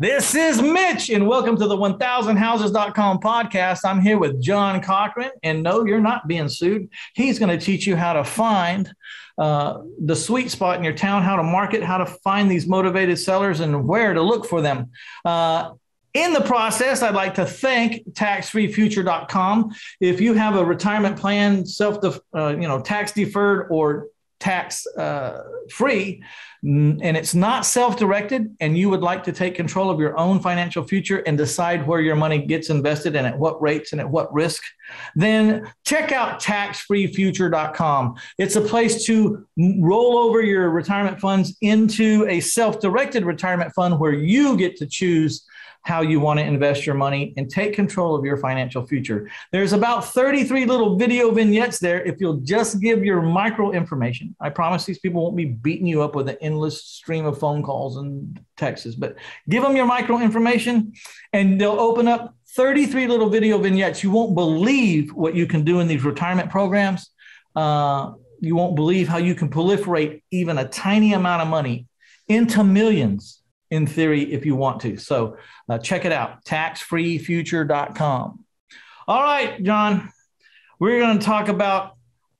This is Mitch, and welcome to the 1000houses.com podcast. I'm here with John Cochran, and no, you're not being sued. He's going to teach you how to find uh, the sweet spot in your town, how to market, how to find these motivated sellers, and where to look for them. Uh, in the process, I'd like to thank taxfreefuture.com. If you have a retirement plan, self, uh, you know, tax deferred or tax uh, free and it's not self-directed and you would like to take control of your own financial future and decide where your money gets invested and at what rates and at what risk then check out taxfreefuture.com it's a place to roll over your retirement funds into a self-directed retirement fund where you get to choose how you want to invest your money and take control of your financial future. There's about 33 little video vignettes there if you'll just give your micro information. I promise these people won't be beating you up with an endless stream of phone calls and texts, but give them your micro information and they'll open up 33 little video vignettes. You won't believe what you can do in these retirement programs. Uh, you won't believe how you can proliferate even a tiny amount of money into millions in theory if you want to. So uh, check it out, taxfreefuture.com. All right, John, we're going to talk about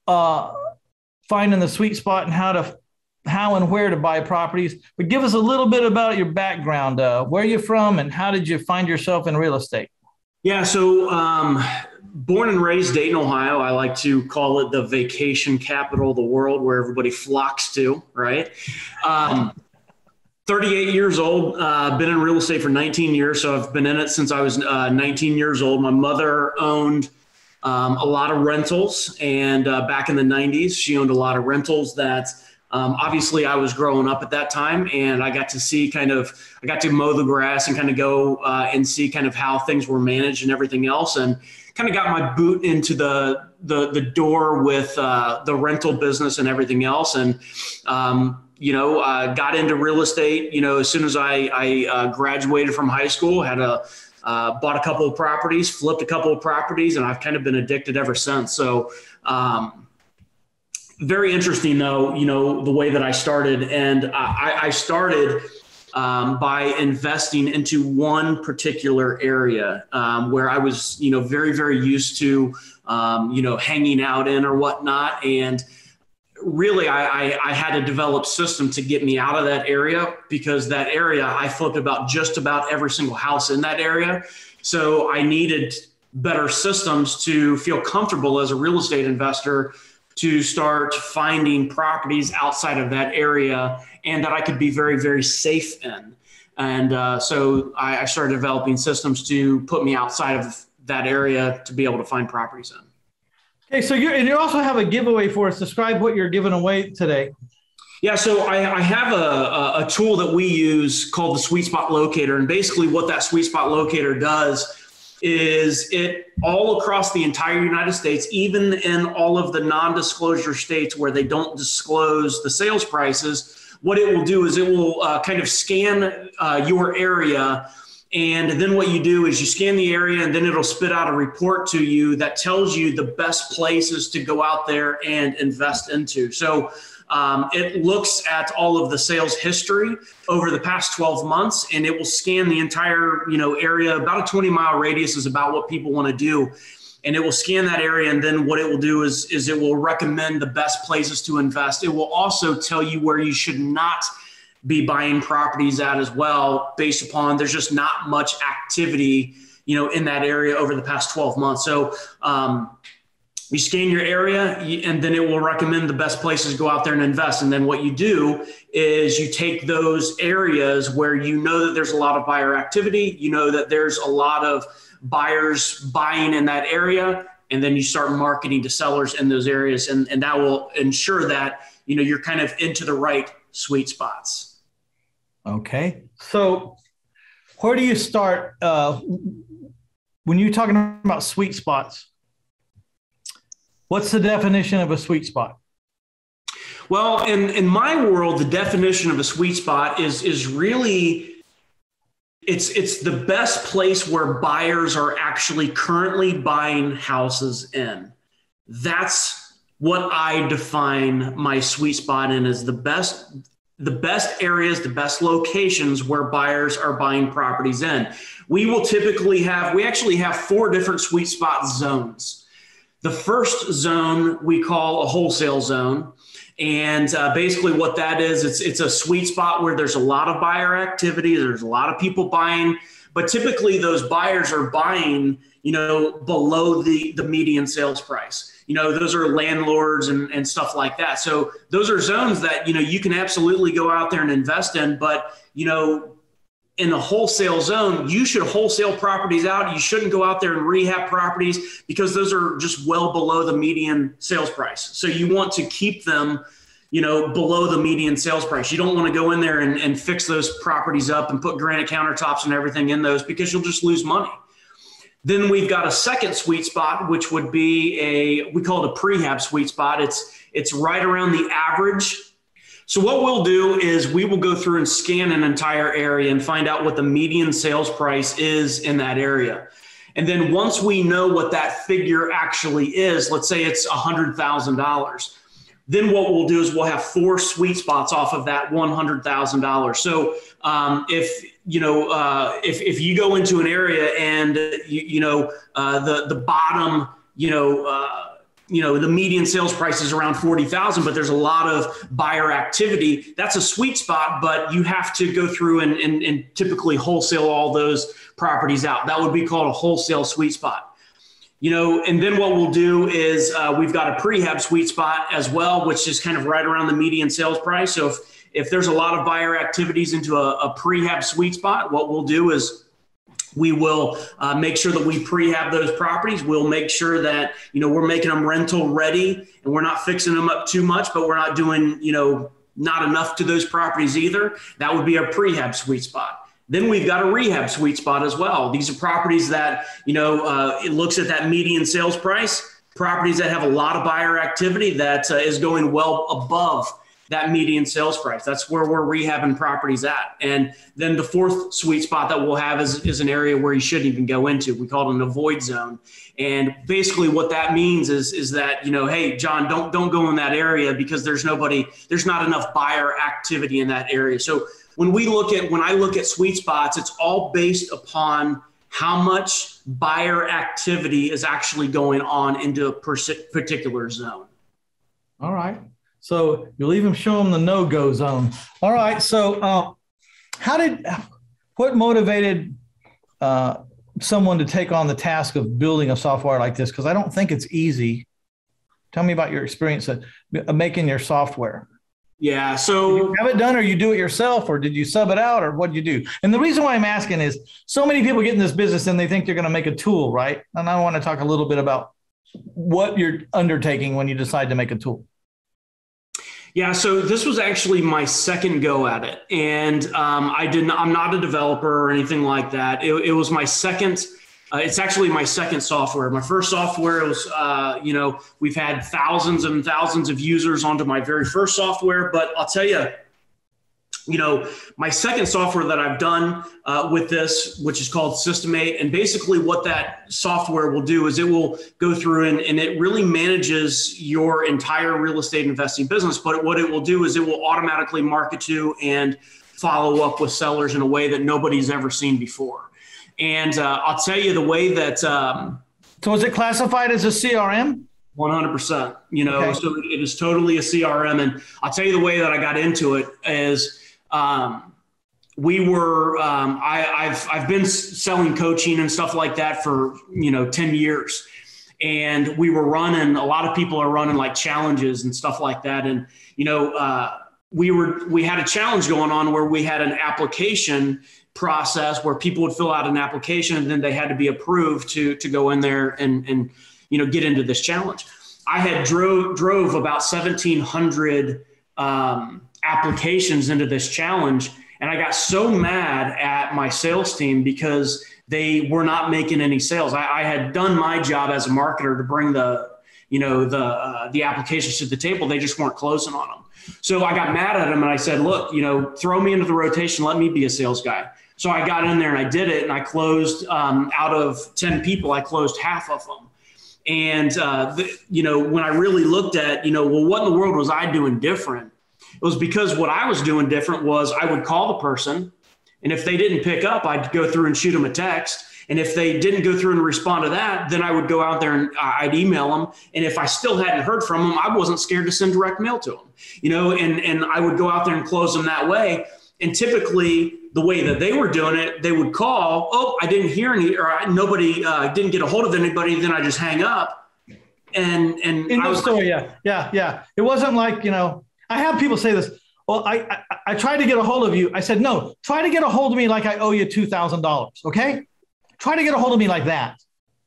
uh, finding the sweet spot and how to how and where to buy properties. But give us a little bit about your background. Uh, where you from, and how did you find yourself in real estate? Yeah, so um, born and raised Dayton, Ohio. I like to call it the vacation capital of the world, where everybody flocks to. Right. Um, 38 years old. Uh, been in real estate for 19 years, so I've been in it since I was uh, 19 years old. My mother owned um, a lot of rentals, and uh, back in the 90s, she owned a lot of rentals that. Um, obviously, I was growing up at that time, and I got to see kind of, I got to mow the grass and kind of go uh, and see kind of how things were managed and everything else, and kind of got my boot into the the the door with uh, the rental business and everything else, and um, you know, uh, got into real estate, you know, as soon as I, I uh, graduated from high school, had a, uh, bought a couple of properties, flipped a couple of properties, and I've kind of been addicted ever since. So, um, very interesting though, you know, the way that I started. And I, I started um, by investing into one particular area um, where I was, you know, very, very used to, um, you know, hanging out in or whatnot. And, really I, I, I, had to develop system to get me out of that area because that area i flipped about just about every single house in that area. So i needed better systems to feel comfortable as a real estate investor to start finding properties outside of that area and that i could be very very safe in. And uh, so I, I started developing systems to put me outside of that area to be able to find properties in Okay, so you and you also have a giveaway for us. Describe what you're giving away today. Yeah, so I, I have a, a, tool that we use called the Sweet Spot Locator, and basically what that Sweet Spot Locator does is it all across the entire United States, even in all of the non-disclosure states where they don't disclose the sales prices. What it will do is it will uh, kind of scan uh, your area and then what you do is you scan the area and then it'll spit out a report to you that tells you the best places to go out there and invest into. So um, it looks at all of the sales history over the past 12 months and it will scan the entire you know area. About a 20 mile radius is about what people want to do. And it will scan that area and then what it will do is is it will recommend the best places to invest. It will also tell you where you should not be buying properties at as well based upon there's just not much activity you know in that area over the past 12 months. So um, you scan your area and then it will recommend the best places to go out there and invest. And then what you do is you take those areas where you know that there's a lot of buyer activity you know that there's a lot of buyers buying in that area and then you start marketing to sellers in those areas. And, and that will ensure that you know you're kind of into the right sweet spots Okay. So, where do you start uh, when you're talking about sweet spots? What's the definition of a sweet spot? Well, in, in my world, the definition of a sweet spot is is really it's it's the best place where buyers are actually currently buying houses in. That's what I define my sweet spot in as the best the best areas, the best locations where buyers are buying properties in. We will typically have, we actually have four different sweet spot zones. The first zone we call a wholesale zone. And uh, basically, what that is, it's, it's a sweet spot where there's a lot of buyer activity, there's a lot of people buying, but typically those buyers are buying, you know, below the, the median sales price you know those are landlords and, and stuff like that. So those are zones that you know you can absolutely go out there and invest in but you know in the wholesale zone you should wholesale properties out. You shouldn't go out there and rehab properties because those are just well below the median sales price. So you want to keep them you know below the median sales price. You don't want to go in there and, and fix those properties up and put granite countertops and everything in those because you'll just lose money then we've got a second sweet spot, which would be a we call it a prehab sweet spot. It's it's right around the average. So what we'll do is we will go through and scan an entire area and find out what the median sales price is in that area. And then once we know what that figure actually is, let's say it's $100,000, then what we'll do is we'll have four sweet spots off of that $100,000. So um, if you know, uh, if, if you go into an area and you, you know uh, the the bottom, you know, uh, you know the median sales price is around forty thousand, but there's a lot of buyer activity. That's a sweet spot, but you have to go through and, and, and typically wholesale all those properties out. That would be called a wholesale sweet spot. You know, and then what we'll do is uh, we've got a prehab sweet spot as well, which is kind of right around the median sales price. So if if there's a lot of buyer activities into a, a prehab sweet spot, what we'll do is we will uh, make sure that we prehab those properties. We'll make sure that you know we're making them rental ready and we're not fixing them up too much, but we're not doing you know not enough to those properties either. That would be a prehab sweet spot. Then we've got a rehab sweet spot as well. These are properties that you know uh, it looks at that median sales price. Properties that have a lot of buyer activity that uh, is going well above that median sales price. That's where we're rehabbing properties at. And then the fourth sweet spot that we'll have is, is an area where you shouldn't even go into. We call it an avoid zone. And basically what that means is, is that, you know, hey, John, don't don't go in that area because there's nobody, there's not enough buyer activity in that area. So when we look at when I look at sweet spots, it's all based upon how much buyer activity is actually going on into a particular zone. All right. So you'll even show them the no go zone. All right. So, uh, how did, what motivated uh, someone to take on the task of building a software like this? Because I don't think it's easy. Tell me about your experience of, making your software. Yeah. So you have it done, or you do it yourself, or did you sub it out, or what did you do? And the reason why I'm asking is so many people get in this business and they think they're going to make a tool, right? And I want to talk a little bit about what you're undertaking when you decide to make a tool. Yeah, so this was actually my second go at it, and um, I didn't. I'm not a developer or anything like that. It, it was my second. Uh, it's actually my second software. My first software was, uh, you know, we've had thousands and thousands of users onto my very first software, but I'll tell you, you know, my second software that I've done uh, with this, which is called Systemate, and basically what that software will do is it will go through and, and it really manages your entire real estate investing business. But what it will do is it will automatically market you and follow up with sellers in a way that nobody's ever seen before. And uh, I'll tell you the way that. Um, so is it classified as a CRM? 100%. You know, okay. so it is totally a CRM. And I'll tell you the way that I got into it is um, we were um, I, have I've been selling coaching and stuff like that for you know 10 years. And we were running a lot of people are running like challenges and stuff like that. And you know uh, we were we had a challenge going on where we had an application process where people would fill out an application and then they had to be approved to to go in there and and you know get into this challenge. I had drove drove about 1700 um, applications into this challenge. And I got so mad at my sales team because they were not making any sales. I, I had done my job as a marketer to bring the, you know, the uh, the applications to the table. They just weren't closing on them. So I got mad at them and I said, look, you know, throw me into the rotation. Let me be a sales guy. So I got in there and I did it and I closed um, out of 10 people, I closed half of them. And, uh, the, you know, when I really looked at, you know, well, what in the world was I doing different? It was because what I was doing different was I would call the person, and if they didn't pick up, I'd go through and shoot them a text. And if they didn't go through and respond to that, then I would go out there and I'd email them. And if I still hadn't heard from them, I wasn't scared to send direct mail to them, you know, and, and I would go out there and close them that way. And typically, the way that they were doing it, they would call, oh, I didn't hear any, or nobody uh, didn't get a hold of anybody. Then I just hang up. And and in I was story, yeah, yeah, yeah. It wasn't like you know. I have people say this. Well, I, I I tried to get a hold of you. I said no. Try to get a hold of me like I owe you two thousand dollars. Okay. Try to get a hold of me like that.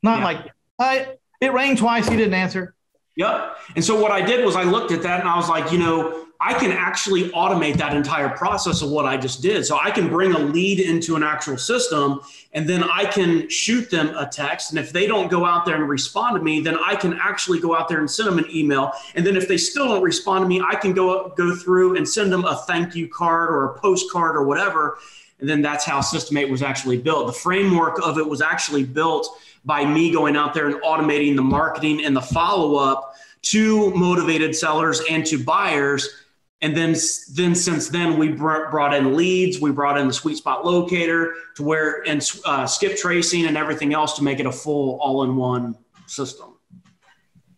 Not yeah. like I. It rang twice. He didn't answer. Yep. And so what I did was I looked at that and I was like, you know, I can actually automate that entire process of what I just did. So I can bring a lead into an actual system and then I can shoot them a text. And if they don't go out there and respond to me, then I can actually go out there and send them an email. And then if they still don't respond to me, I can go go through and send them a thank you card or a postcard or whatever. And then that's how Systemate was actually built. The framework of it was actually built by me going out there and automating the marketing and the follow up to motivated sellers and to buyers and then, then since then, we brought in leads, we brought in the sweet spot locator to where, and uh, skip tracing and everything else to make it a full all in one system.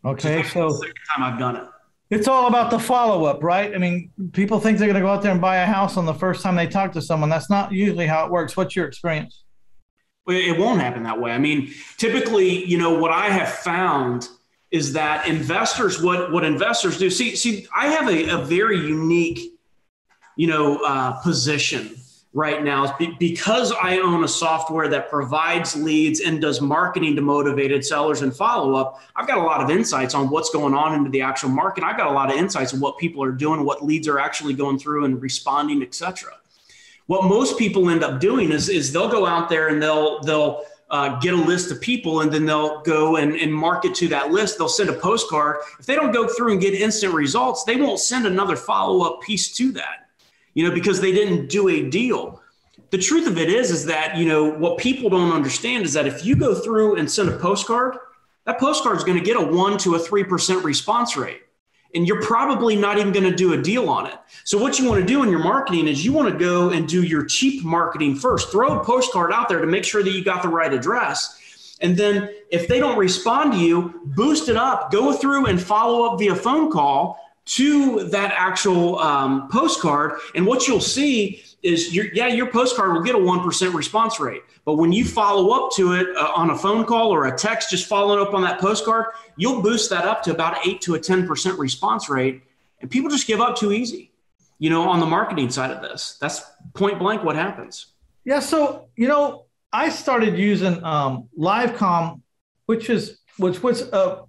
Okay. So, second time I've done it. It's all about the follow up, right? I mean, people think they're going to go out there and buy a house on the first time they talk to someone. That's not usually how it works. What's your experience? It won't happen that way. I mean, typically, you know, what I have found is that investors what what investors do see see i have a, a very unique you know uh, position right now because i own a software that provides leads and does marketing to motivated sellers and follow up i've got a lot of insights on what's going on into the actual market. I've got a lot of insights on what people are doing what leads are actually going through and responding etc what most people end up doing is is they'll go out there and they'll they'll uh, get a list of people and then they'll go and, and market to that list. They'll send a postcard. If they don't go through and get instant results, they won't send another follow up piece to that, you know, because they didn't do a deal. The truth of it is, is that, you know, what people don't understand is that if you go through and send a postcard, that postcard is going to get a one to a 3% response rate and you're probably not even going to do a deal on it. So what you want to do in your marketing is you want to go and do your cheap marketing first. Throw a postcard out there to make sure that you got the right address. And then if they don't respond to you, boost it up, go through and follow up via phone call to that actual um, postcard. And what you'll see is, your, yeah, your postcard will get a 1% response rate. But when you follow up to it uh, on a phone call or a text, just following up on that postcard, you'll boost that up to about 8 to a 10% response rate. And people just give up too easy, you know, on the marketing side of this. That's point blank what happens. Yeah. So, you know, I started using um, LiveComm, which is, which was, uh,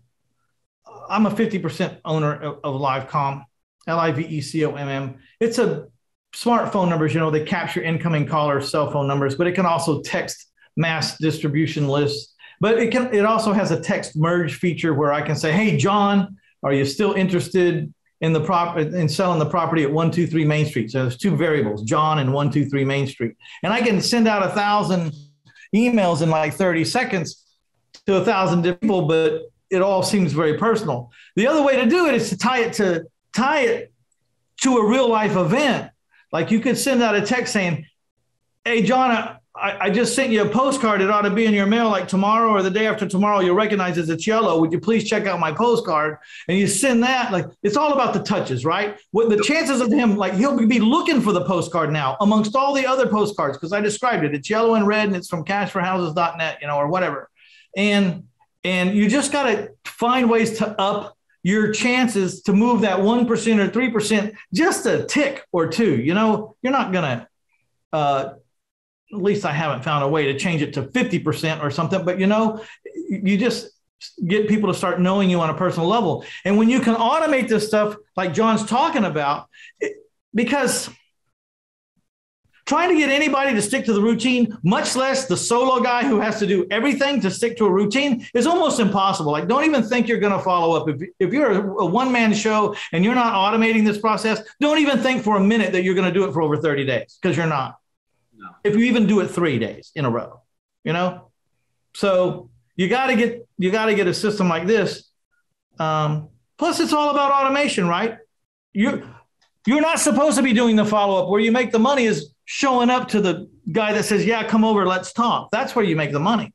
I'm a 50% owner of, of LiveComm, L I V E C O M M. It's a smartphone numbers, you know, they capture incoming callers' cell phone numbers, but it can also text mass distribution lists. But it can it also has a text merge feature where I can say, "Hey, John, are you still interested in the prop in selling the property at one two three Main Street?" So there's two variables, John and one two three Main Street, and I can send out a thousand emails in like 30 seconds to a thousand people, but it all seems very personal. The other way to do it is to tie it to tie it to a real life event like you could send out a text saying, Hey, John, I, I, just sent you a postcard. It ought to be in your mail like tomorrow or the day after tomorrow. You'll recognize as it's yellow. Would you please check out my postcard? And you send that. Like it's all about the touches, right? What the chances of him, like he'll be looking for the postcard now amongst all the other postcards because I described it. It's yellow and red and it's from cashforhouses.net, you know, or whatever. And and you just got to find ways to up your chances to move that 1% or 3% just a tick or two. You know, you're not going to, uh, at least I haven't found a way to change it to 50% or something, but you know, you just get people to start knowing you on a personal level. And when you can automate this stuff, like John's talking about, it, because trying to get anybody to stick to the routine, much less the solo guy who has to do everything to stick to a routine, is almost impossible. Like, don't even think you're going to follow up. If, if you're a, one man show and you're not automating this process, don't even think for a minute that you're going to do it for over 30 days because you're not. No. If you even do it three days in a row, you know? So you got to get you got to get a system like this. Um, plus, it's all about automation, right? You're you're not supposed to be doing the follow up. Where you make the money is showing up to the guy that says, "Yeah, come over, let's talk." That's where you make the money.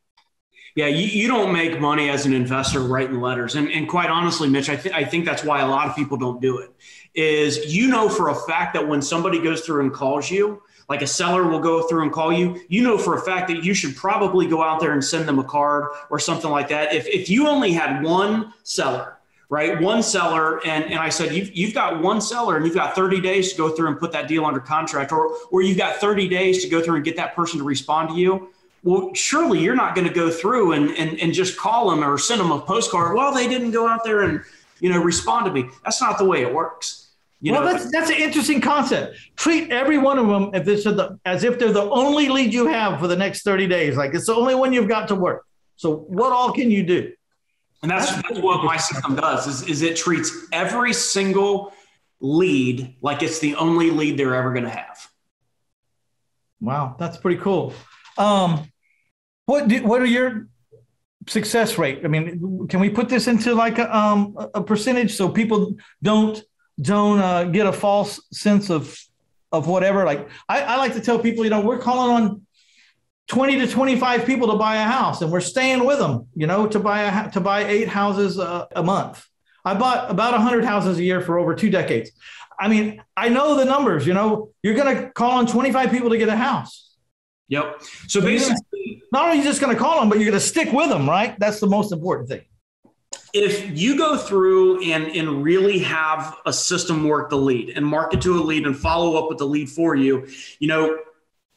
Yeah, you, you don't make money as an investor writing letters, and, and quite honestly, Mitch, I, th- I think that's why a lot of people don't do it. Is you know for a fact that when somebody goes through and calls you, like a seller will go through and call you, you know for a fact that you should probably go out there and send them a card or something like that. If if you only had one seller right? One seller, and, and I said, you've, you've got one seller and you've got 30 days to go through and put that deal under contract, or, or you've got 30 days to go through and get that person to respond to you. Well, surely you're not going to go through and, and, and just call them or send them a postcard. Well, they didn't go out there and, you know, respond to me. That's not the way it works. You well, know, that's that's an interesting concept. Treat every one of them if this the, as if they're the only lead you have for the next 30 days. Like it's the only one you've got to work. So what all can you do? And that's, that's what my system does is, is it treats every single lead like it's the only lead they're ever going to have. Wow, that's pretty cool. Um, what do, what are your success rate? I mean, can we put this into like a, um, a percentage so people don't don't uh, get a false sense of of whatever? Like I, I like to tell people, you know, we're calling on 20 to 25 people to buy a house and we're staying with them you know to buy a to buy eight houses a, a month. I bought about 100 houses a year for over two decades. I mean i know the numbers you know. You're going to call on 25 people to get a house. Yep. So basically not only are you just going to call them but you're going to stick with them right? That's the most important thing. If you go through and, and really have a system work the lead and market to a lead and follow up with the lead for you you know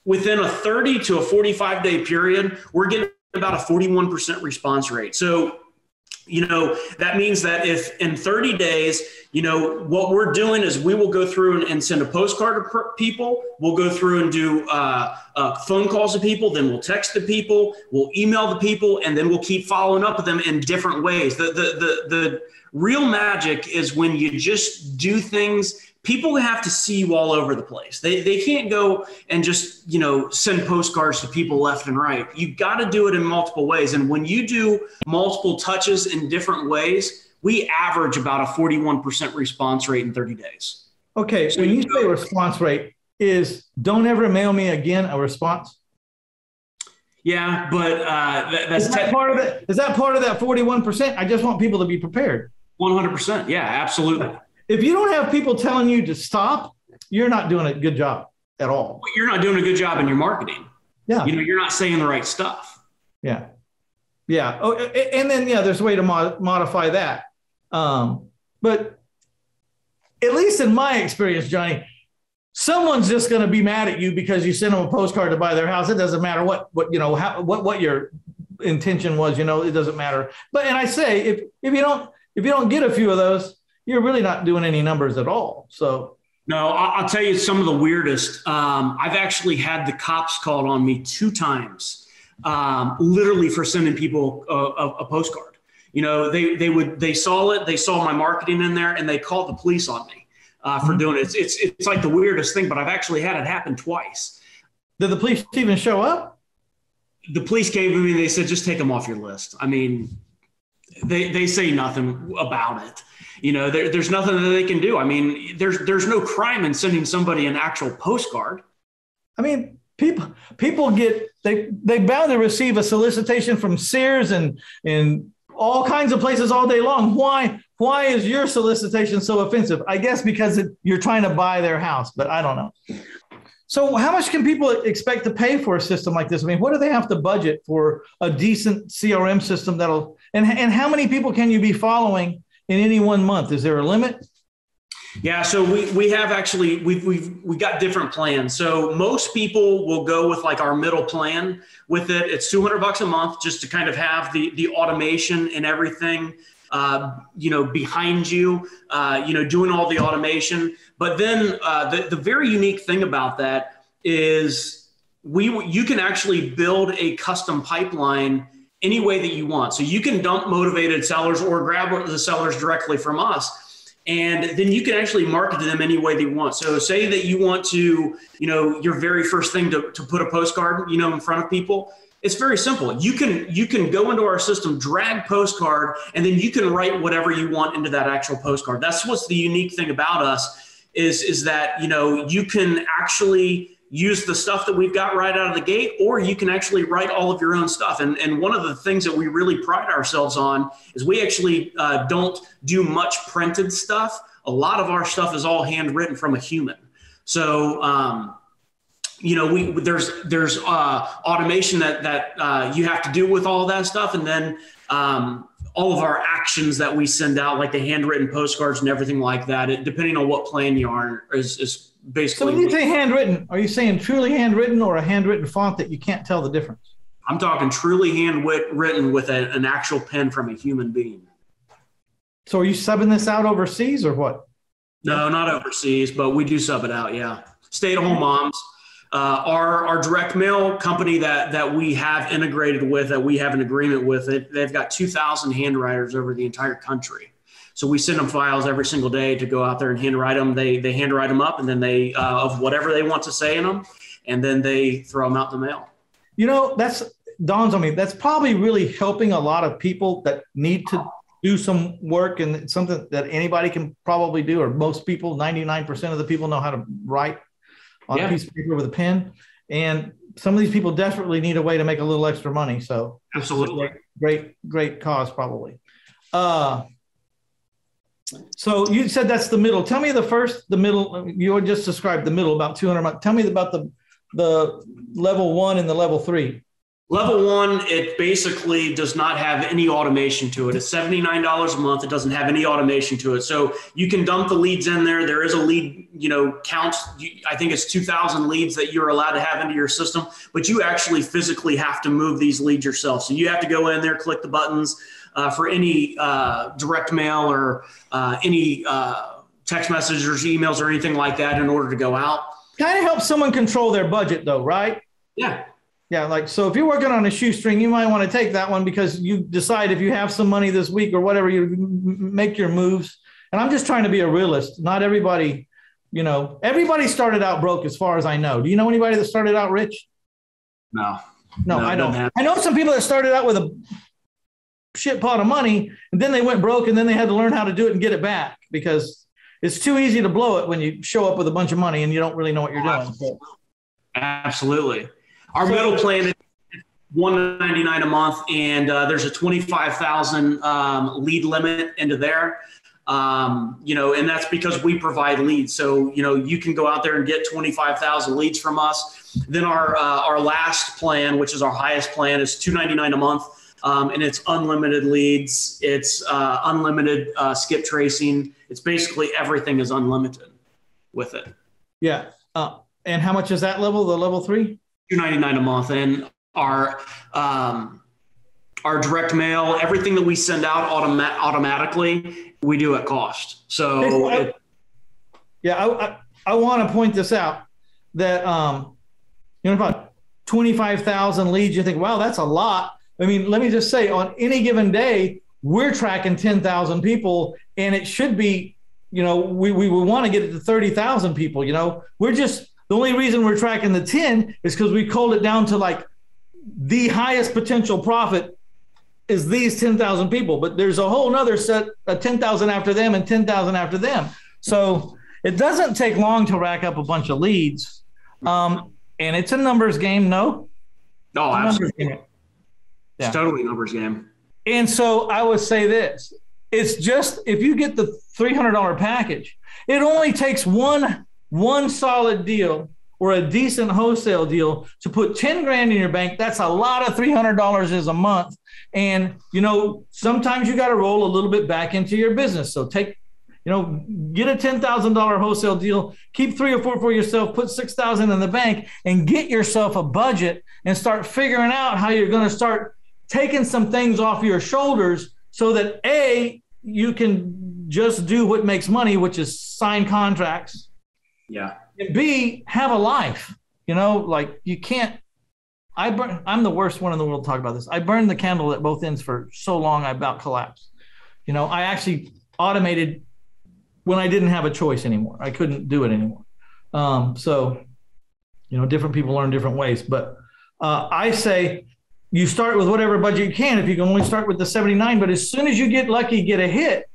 within a 30 to a 45 day period, we're getting about a 41% response rate. So, you know, that means that if in 30 days, you know, what we're doing is we will go through and, and send a postcard to people. We'll go through and do uh, uh, phone calls to people. Then we'll text the people. We'll email the people, and then we'll keep following up with them in different ways. The the the, the real magic is when you just do things people have to see you all over the place. They, they can't go and just, you know, send postcards to people left and right. You've got to do it in multiple ways. And when you do multiple touches in different ways, we average about a 41% response rate in 30 days. Okay. So when you, say response rate is don't ever mail me again a response. Yeah, but uh, that, that's is that te- part of it. Is that part of that 41%? I just want people to be prepared. 100%. Yeah, absolutely if you don't have people telling you to stop, you're not doing a good job at all. You're not doing a good job in your marketing. Yeah. You know, you're not saying the right stuff. Yeah. Yeah. Oh, and then, yeah, there's a way to mod- modify that. Um, but at least in my experience, Johnny, someone's just going to be mad at you because you sent them a postcard to buy their house. It doesn't matter what, what, you know, how, what, what your intention was, you know, it doesn't matter. But, and I say, if, if you don't, if you don't get a few of those, you're really not doing any numbers at all. So no, I'll tell you some of the weirdest. Um, I've actually had the cops called on me two times, um, literally for sending people a, a, a, postcard. You know, they they would they saw it, they saw my marketing in there, and they called the police on me uh, for mm-hmm. doing it. It's, it's it's like the weirdest thing, but I've actually had it happen twice. Did the police even show up? The police came to me and they said, just take them off your list. I mean, they they say nothing about it you know there, there's nothing that they can do. I mean there's there's no crime in sending somebody an actual postcard. I mean people people get they they bound to receive a solicitation from sears and and all kinds of places all day long. Why why is your solicitation so offensive? I guess because it, you're trying to buy their house but i don't know. So how much can people expect to pay for a system like this? I mean what do they have to budget for a decent crm system that'll and, and how many people can you be following in any one month? Is there a limit? Yeah, so we, we have actually we've we've we got different plans. So most people will go with like our middle plan with it. It's 200 bucks a month just to kind of have the the automation and everything uh, you know behind you, uh, you know doing all the automation. But then uh, the the very unique thing about that is we you can actually build a custom pipeline any way that you want. So you can dump motivated sellers or grab the sellers directly from us. And then you can actually market to them any way they want. So say that you want to, you know, your very first thing to, to put a postcard, you know, in front of people. It's very simple. You can you can go into our system, drag postcard, and then you can write whatever you want into that actual postcard. That's what's the unique thing about us is is that you know you can actually use the stuff that we've got right out of the gate, or you can actually write all of your own stuff. And, and one of the things that we really pride ourselves on is we actually uh, don't do much printed stuff. A lot of our stuff is all handwritten from a human. So, um, you know, we there's there's uh, automation that that uh, you have to do with all that stuff, and then um, all of our actions that we send out, like the handwritten postcards and everything like that. It, depending on what plan you are, is, is basically. So when you say handwritten, are you saying truly handwritten or a handwritten font that you can't tell the difference? I'm talking truly handwritten with a, an actual pen from a human being. So are you subbing this out overseas or what? No, not overseas, but we do sub it out. Yeah, stay-at-home moms. Uh, our our direct mail company that that we have integrated with, that we have an agreement with, it, they've got 2,000 handwriters over the entire country. So we send them files every single day to go out there and handwrite them. They they handwrite them up, and then they uh, of whatever they want to say in them, and then they throw them out in the mail. You know, that's dawns on me. That's probably really helping a lot of people that need to do some work and something that anybody can probably do, or most people, 99% of the people know how to write on yeah. a piece of paper with a pen. And some of these people desperately need a way to make a little extra money. So absolutely great, great cause probably. Uh, so you said that's the middle. Tell me the first, the middle. You just described the middle, about 200. Tell me about the the level one and the level three. Level one, it basically does not have any automation to it. It's $79 a month. It doesn't have any automation to it. So you can dump the leads in there. There is a lead, you know, count. I think it's 2,000 leads that you're allowed to have into your system, but you actually physically have to move these leads yourself. So you have to go in there, click the buttons uh, for any uh, direct mail or uh, any uh, text messages or emails or anything like that in order to go out. Kind of helps someone control their budget, though, right? Yeah. Yeah, like so if you're working on a shoestring, you might want to take that one because you decide if you have some money this week or whatever, you make your moves. And I'm just trying to be a realist. Not everybody, you know, everybody started out broke as far as I know. Do you know anybody that started out rich? No. No, no I don't. have. I know some people that started out with a shit pot of money and then they went broke and then they had to learn how to do it and get it back because it's too easy to blow it when you show up with a bunch of money and you don't really know what you're doing. So. Absolutely. Our so, middle plan is 199 a month and uh, there's a 25,000 um, lead limit into there. Um, you know, and that's because we provide leads. So, you know, you can go out there and get 25,000 leads from us. Then our, uh, our last plan, which is our highest plan is 299 a month um, and it's unlimited leads. It's uh, unlimited uh, skip tracing. It's basically everything is unlimited with it. Yeah. Uh, and how much is that level? The level three? Two ninety nine a month, and our um, our direct mail, everything that we send out automa- automatically, we do at cost. So. it, yeah, I, I, I want to point this out that um, you know about twenty five thousand leads. You think, wow, that's a lot I mean, let me just say on any given day, we're tracking 10,000 people and it should be, you know, we, we would want to get it to 30,000 people, you know, we're just, the only reason we're tracking the 10 is because we culled it down to like the highest potential profit is these 10,000 people, but there's a whole nother set of 10,000 after them and 10,000 after them. So it doesn't take long to rack up a bunch of leads. Um, and it's a numbers game, no? No, absolutely. Yeah. It's totally numbers game. And so I would say this it's just if you get the $300 package, it only takes one one solid deal or a decent wholesale deal to put 10 grand in your bank. That's a lot of $300 is a month. And, you know, sometimes you got to roll a little bit back into your business. So take, you know, get a $10,000 wholesale deal, keep three or four for yourself, put 6,000 in the bank and get yourself a budget and start figuring out how you're going to start taking some things off your shoulders so that A, you can just do what makes money, which is sign contracts. Yeah. And B, have a life. You know, like you can't. I burn. I'm the worst one in the world to talk about this. I burned the candle at both ends for so long. I about collapsed. You know, I actually automated when I didn't have a choice anymore. I couldn't do it anymore. Um, so, you know, different people learn different ways. But uh, I say you start with whatever budget you can. If you can only start with the 79, but as soon as you get lucky, get a hit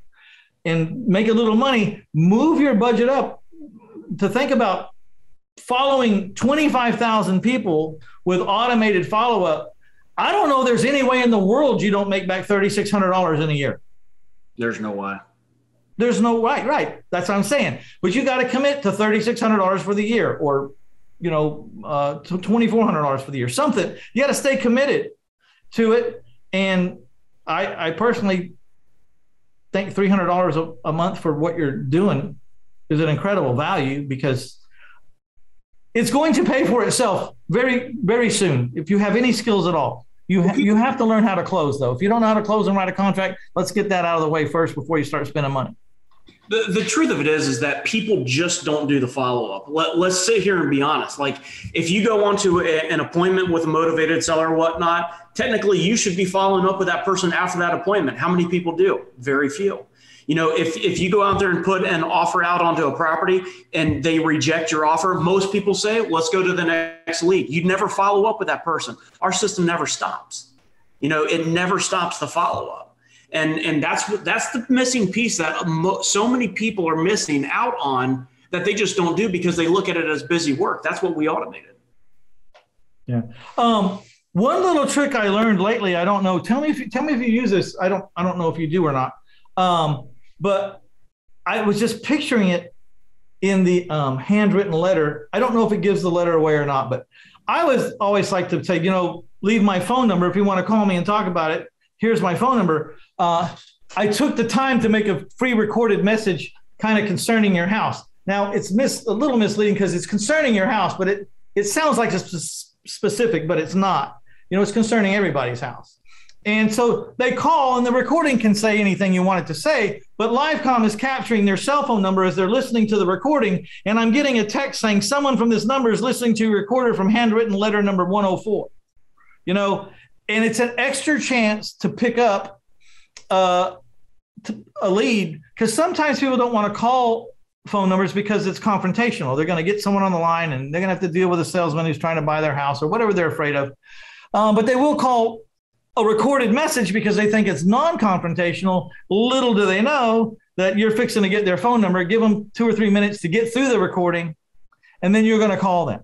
and make a little money, move your budget up. to think about following 25,000 people with automated follow up, I don't know there's any way in the world you don't make back $3,600 in a year. There's no way. There's no right, right. That's what I'm saying. But you got to commit to $3,600 for the year or, you know, uh, $2,400 for the year, something. You got to stay committed to it. And I, I personally think $300 a, a month for what you're doing is an incredible value because it's going to pay for itself very, very soon if you have any skills at all. You, ha- you have to learn how to close, though. If you don't know how to close and write a contract, let's get that out of the way first before you start spending money. The, the truth of it is is that people just don't do the follow up. Let, let's sit here and be honest. Like if you go onto a, an appointment with a motivated seller or whatnot, technically you should be following up with that person after that appointment. How many people do? Very few. You know, if, if you go out there and put an offer out onto a property and they reject your offer, most people say, let's go to the next lead. You'd never follow up with that person. Our system never stops. You know, it never stops the follow up and and that's that's the missing piece that so many people are missing out on that they just don't do because they look at it as busy work. That's what we automated. Yeah. Um, one little trick i learned lately i don't know. Tell me if you tell me if you use this. I don't i don't know if you do or not. Um, but i was just picturing it in the um, handwritten letter. I don't know if it gives the letter away or not but i was always like to say you know leave my phone number if you want to call me and talk about it here's my phone number uh, I took the time to make a free recorded message kind of concerning your house. Now it's mis- a little misleading because it's concerning your house, but it it sounds like it's specific, but it's not. You know, it's concerning everybody's house. And so they call, and the recording can say anything you want it to say, but LiveComm is capturing their cell phone number as they're listening to the recording. And I'm getting a text saying someone from this number is listening to a recorder from handwritten letter number 104. You know, and it's an extra chance to pick up uh, a lead because sometimes people don't want to call phone numbers because it's confrontational. They're going to get someone on the line and they're going to have to deal with a salesman who's trying to buy their house or whatever they're afraid of. Um, but they will call a recorded message because they think it's non-confrontational. Little do they know that you're fixing to get their phone number. Give them two or three minutes to get through the recording, and then you're going to call them.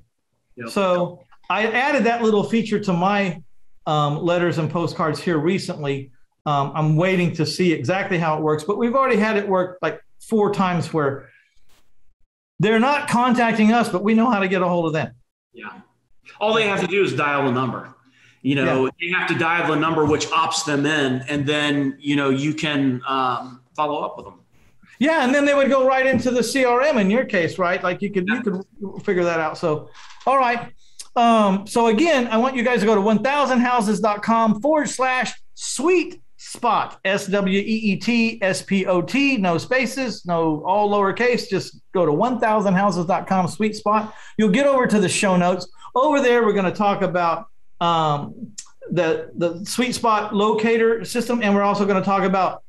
Yep. So I added that little feature to my um, letters and postcards here recently um, I'm waiting to see exactly how it works, but we've already had it work like four times where they're not contacting us, but we know how to get a hold of them. Yeah. All they have to do is dial the number. You know, yeah. they have to dial the number which opts them in, and then you know you can um, follow up with them. Yeah, and then they would go right into the CRM in your case, right? Like you could yeah. you could figure that out. So, all right. Um, so again, I want you guys to go to 1000houses.com forward slash sweet Spot, S W E E T S P O T, no spaces, no all lowercase. Just go to 1000houses.com, sweet spot. You'll get over to the show notes. Over there, we're going to talk about um, the, the sweet spot locator system, and we're also going to talk about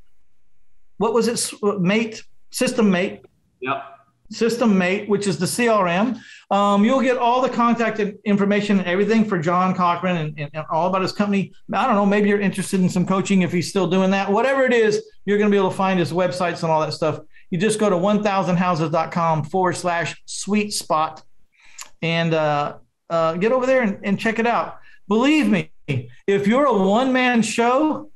what was it, mate, Systemate. Yep. Systemate, which is the CRM. Um, you'll get all the contact information and everything for John Cochran and, and, and, all about his company. I don't know, maybe you're interested in some coaching if he's still doing that. Whatever it is, you're going to be able to find his websites and all that stuff. You just go to 1000houses.com forward slash sweet spot and uh, uh, get over there and, and check it out. Believe me, if you're a one man show,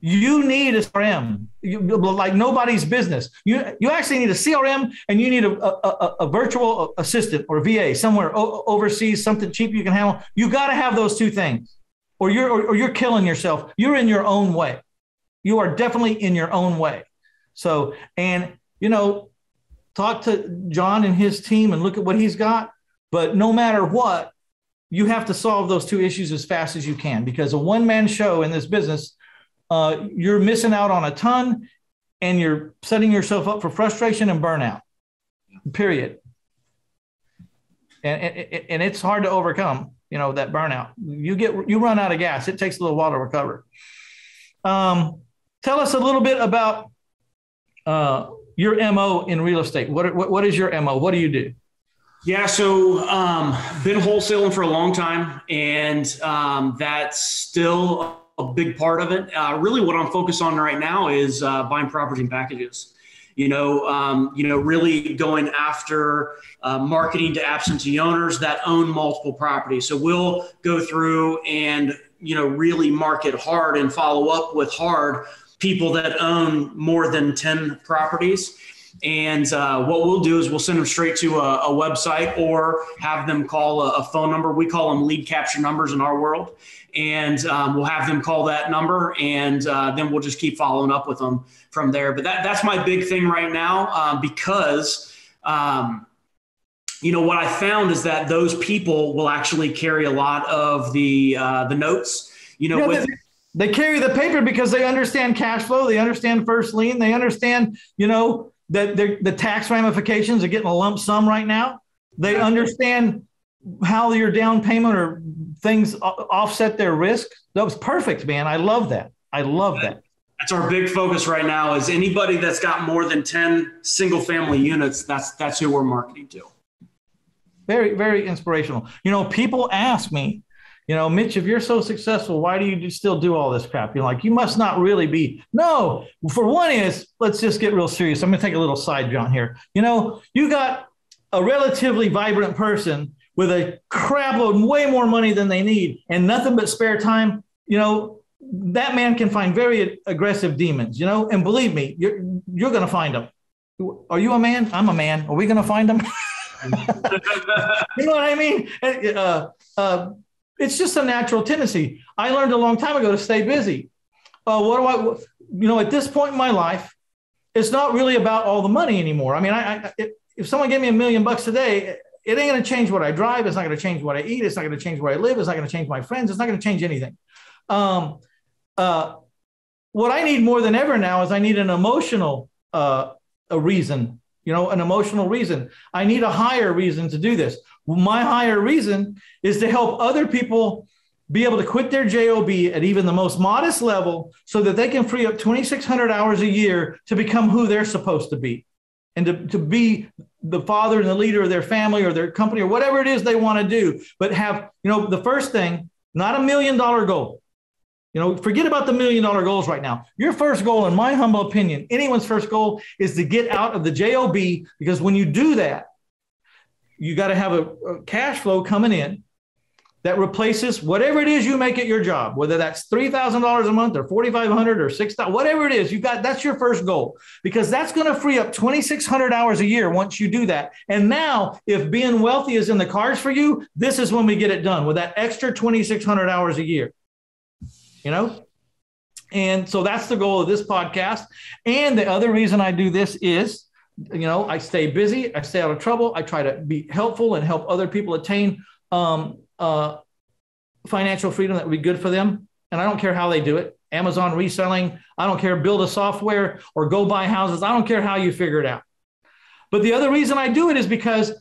you need a CRM you, like nobody's business. You you actually need a CRM and you need a, a, a virtual assistant or VA somewhere o- overseas, something cheap you can handle. You got to have those two things, or you're or, or you're killing yourself. You're in your own way. You are definitely in your own way. So and you know, talk to John and his team and look at what he's got. But no matter what, you have to solve those two issues as fast as you can because a one man show in this business uh, you're missing out on a ton and you're setting yourself up for frustration and burnout, period. And, and, and it's hard to overcome, you know, that burnout. You get, you run out of gas. It takes a little while to recover. Um, tell us a little bit about uh, your MO in real estate. What, what, what is your MO? What do you do? Yeah, so um, been wholesaling for a long time, and um, that's still a big part of it. Uh, really, what I'm focused on right now is uh, buying property in packages. you know, um, you know, really going after uh, marketing to absentee owners that own multiple properties. So we'll go through and you know really market hard and follow up with hard people that own more than 10 properties and uh, what we'll do is we'll send them straight to a, a website or have them call a, a, phone number. We call them lead capture numbers in our world. And um, we'll have them call that number and uh, then we'll just keep following up with them from there. But that, that's my big thing right now uh, because, um, you know, what I found is that those people will actually carry a lot of the, uh, the notes, you know, with. They carry the paper because they understand cash flow. They understand first lien. They understand, you know, that the tax ramifications are getting a lump sum right now. They understand how your down payment or things offset their risk. That was perfect, man. I love that. I love that. That's our big focus right now. Is anybody that's got more than ten single family units? That's that's who we're marketing to. Very very inspirational. You know, people ask me, you know, Mitch, if you're so successful, why do you still do all this crap? You're like, you must not really be. No, for one is, let's just get real serious. I'm going to take a little side jaunt here. You know, you got a relatively vibrant person with a crapload, way more money than they need, and nothing but spare time. You know, that man can find very aggressive demons. You know, and believe me, you're you're going to find them. Are you a man? I'm a man. Are we going to find them? you know what I mean? Uh, uh, it's just a natural tendency. I learned a long time ago to stay busy. Uh, what do I, you know, at this point in my life, it's not really about all the money anymore. I mean, I, I if someone gave me a million bucks today, it ain't going to change what I drive. It's not going to change what I eat. It's not going to change where I live. It's not going to change my friends. It's not going to change anything. Um, uh, what I need more than ever now is I need an emotional uh, a reason, you know, an emotional reason. I need a higher reason to do this my higher reason is to help other people be able to quit their job at even the most modest level so that they can free up 2600 hours a year to become who they're supposed to be and to, to be the father and the leader of their family or their company or whatever it is they want to do but have you know the first thing not a million dollar goal you know forget about the million dollar goals right now. Your first goal in my humble opinion anyone's first goal is to get out of the job because when you do that you got to have a, a, cash flow coming in that replaces whatever it is you make at your job, whether that's $3,000 a month or 4,500 or 6,000, whatever it is, you got, that's your first goal. Because that's going to free up 2,600 hours a year once you do that. And now if being wealthy is in the cards for you, this is when we get it done with that extra 2,600 hours a year, you know? And so that's the goal of this podcast. And the other reason I do this is you know, I stay busy, I stay out of trouble, I try to be helpful and help other people attain um, uh, financial freedom that would be good for them. And I don't care how they do it. Amazon reselling, I don't care, build a software or go buy houses. I don't care how you figure it out. But the other reason I do it is because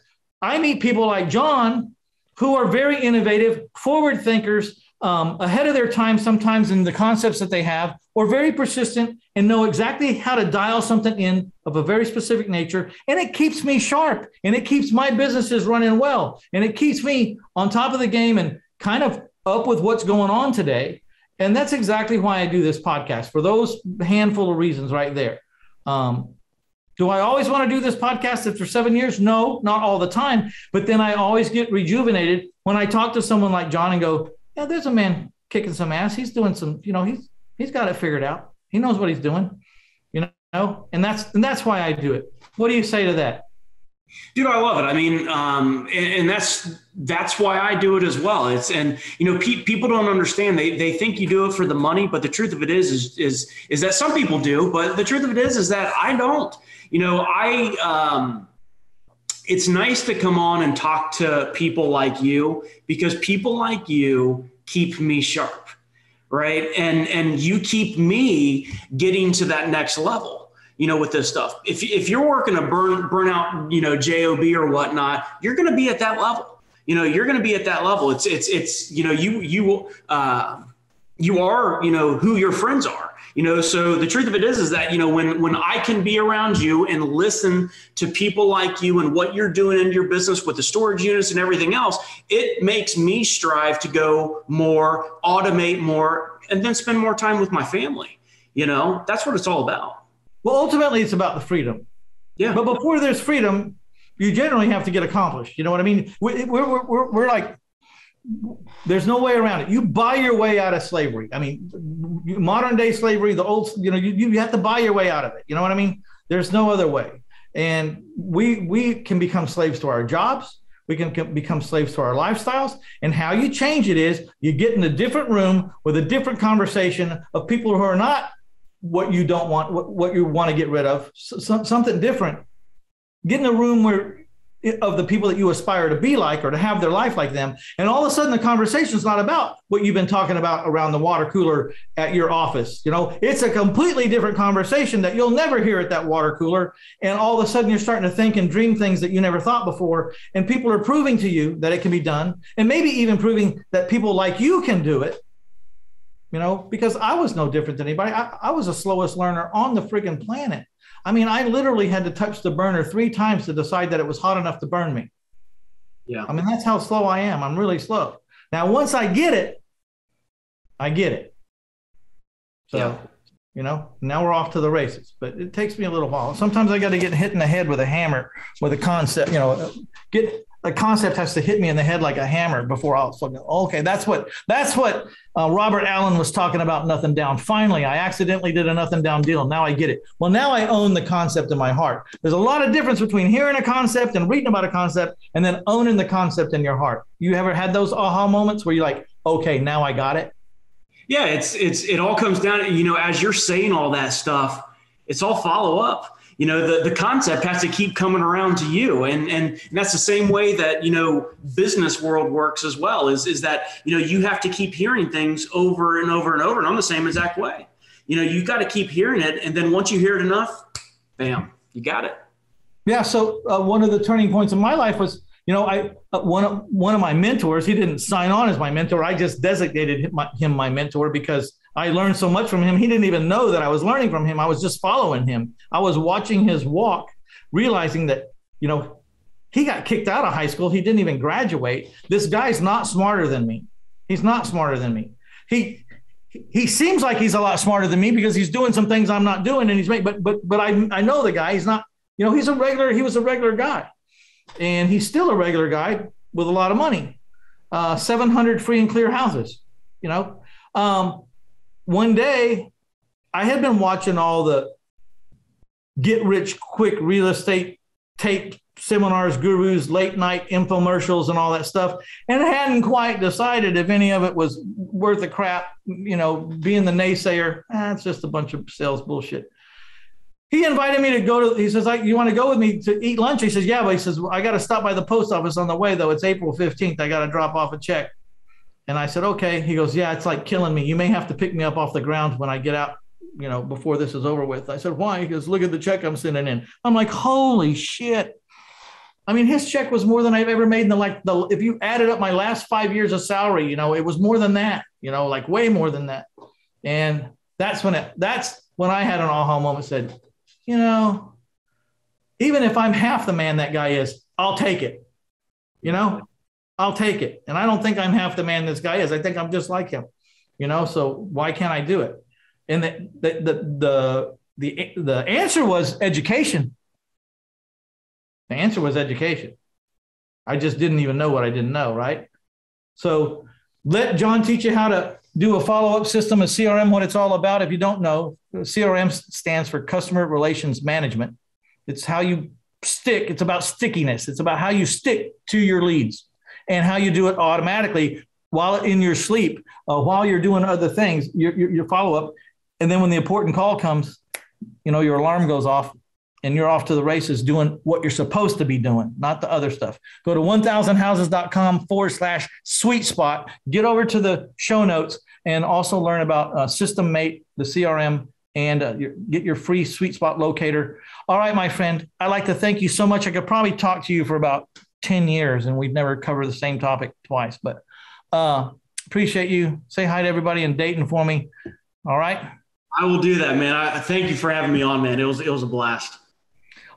I meet people like John who are very innovative, forward thinkers, um, ahead of their time sometimes in the concepts that they have, or very persistent and know exactly how to dial something in of a very specific nature. And it keeps me sharp and it keeps my businesses running well. And it keeps me on top of the game and kind of up with what's going on today. And that's exactly why I do this podcast for those handful of reasons right there. Um, do I always want to do this podcast after seven years? No, not all the time. But then I always get rejuvenated when I talk to someone like John and go, yeah, there's a man kicking some ass. He's doing some, you know, he's he's got it figured out. He knows what he's doing, you know, and that's and that's why I do it. What do you say to that? Dude, I love it. I mean, um, and, and, that's that's why I do it as well. It's and you know, pe- people don't understand. They they think you do it for the money, but the truth of it is is is is that some people do, but the truth of it is is that I don't. You know, I um, it's nice to come on and talk to people like you because people like you keep me sharp right? And and you keep me getting to that next level you know with this stuff. If, if you're working a burn burnout you know job or whatnot you're going to be at that level. You know you're going to be at that level. It's it's it's you know you you uh, you are you know who your friends are you know so the truth of it is is that you know when when i can be around you and listen to people like you and what you're doing in your business with the storage units and everything else it makes me strive to go more automate more and then spend more time with my family you know that's what it's all about Well, ultimately, it's about the freedom. Yeah. But before there's freedom, you generally have to get accomplished. You know what I mean? We're, we're, we're, we're like, there's no way around it. You buy your way out of slavery. I mean, modern day slavery, the old, you know, you, you have to buy your way out of it. You know what I mean? There's no other way. And we we can become slaves to our jobs. We can become slaves to our lifestyles. And how you change it is you get in a different room with a different conversation of people who are not what you don't want, what, what you want to get rid of, so, something different. Get in a room where of the people that you aspire to be like or to have their life like them. And all of a sudden, the conversation is not about what you've been talking about around the water cooler at your office. You know, it's a completely different conversation that you'll never hear at that water cooler. And all of a sudden, you're starting to think and dream things that you never thought before. And people are proving to you that it can be done, and maybe even proving that people like you can do it. You know, because I was no different than anybody. I, I was the slowest learner on the friggin' planet. I mean, I literally had to touch the burner three times to decide that it was hot enough to burn me. Yeah. I mean, that's how slow I am. I'm really slow. Now, once I get it, I get it. So, yeah. you know, now we're off to the races, but it takes me a little while. Sometimes I got to get hit in the head with a hammer with a concept, you know, get the concept has to hit me in the head like a hammer before I'll fucking okay. That's what that's what uh, Robert Allen was talking about. Nothing down. Finally, I accidentally did a nothing down deal. Now I get it. Well, now I own the concept in my heart. There's a lot of difference between hearing a concept and reading about a concept, and then owning the concept in your heart. You ever had those aha moments where you're like, okay, now I got it? Yeah, it's it's it all comes down. You know, as you're saying all that stuff, it's all follow up you know the, the concept has to keep coming around to you. And, and and that's the same way that you know business world works as well is is that you know you have to keep hearing things over and over and over and i'm the same exact way. You know you've got to keep hearing it. And then once you hear it enough bam you got it. Yeah. So uh, one of the turning points in my life was you know i uh, one of one of my mentors he didn't sign on as my mentor. I just designated him my, him my mentor because I learned so much from him. He didn't even know that I was learning from him. I was just following him. I was watching his walk, realizing that, you know, he got kicked out of high school. He didn't even graduate. This guy's not smarter than me. He's not smarter than me. He he seems like he's a lot smarter than me because he's doing some things I'm not doing and he's making but but but I I know the guy. He's not, you know, he's a regular, he was a regular guy. And he's still a regular guy with a lot of money. Uh, 700 free and clear houses, you know. Um, one day I had been watching all the get rich quick real estate tape seminars, gurus, late night infomercials, and all that stuff, and hadn't quite decided if any of it was worth a crap. You know, being the naysayer, ah, it's just a bunch of sales bullshit. He invited me to go to. He says, "I, you want to go with me to eat lunch?" He says, "Yeah," but he says, "I got to stop by the post office on the way though. It's April fifteenth. I got to drop off a check." And I said, okay. He goes, yeah, it's like killing me. You may have to pick me up off the ground when I get out, you know, before this is over with. I said, why? He goes, look at the check I'm sending in. I'm like, holy shit. I mean, his check was more than I've ever made in the like the if you added up my last five years of salary, you know, it was more than that, you know, like way more than that. And that's when it that's when I had an aha moment, said, you know, even if I'm half the man that guy is, I'll take it. You know, I'll take it. And I don't think I'm half the man this guy is. I think I'm just like him, you know. So why can't I do it? And the the the the the, the answer was education. The answer was education. I just didn't even know what I didn't know, right? So let John teach you how to do a follow-up system of CRM, what it's all about. If you don't know, CRM stands for customer relations management. It's how you stick, it's about stickiness. It's about how you stick to your leads and how you do it automatically while in your sleep, uh, while you're doing other things, your, your, your follow up. And then when the important call comes, you know, your alarm goes off and you're off to the races doing what you're supposed to be doing, not the other stuff. Go to 1000houses.com forward slash sweet spot. Get over to the show notes and also learn about uh, Systemate, the CRM, and uh, your, get your free sweet spot locator. All right, my friend, I'd like to thank you so much. I could probably talk to you for about 10 years and we've never covered the same topic twice. But uh, appreciate you. Say hi to everybody in Dayton for me. All right. I will do that, man. I thank you for having me on, man. It was it was a blast.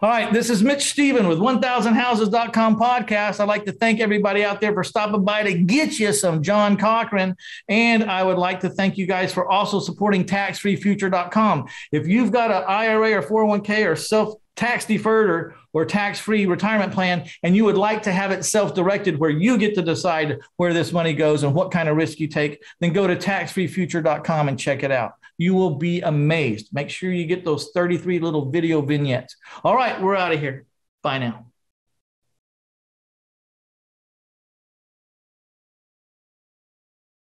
All right, this is Mitch Stephen with 1000houses.com podcast. I'd like to thank everybody out there for stopping by to get you some John Cochran. And I would like to thank you guys for also supporting taxfreefuture.com. If you've got an IRA or 401k or self tax deferred or, or tax free retirement plan, and you would like to have it self directed where you get to decide where this money goes and what kind of risk you take, then go to taxfreefuture.com and check it out. You will be amazed. Make sure you get those 33 little video vignettes. All right, we're out of here. Bye now.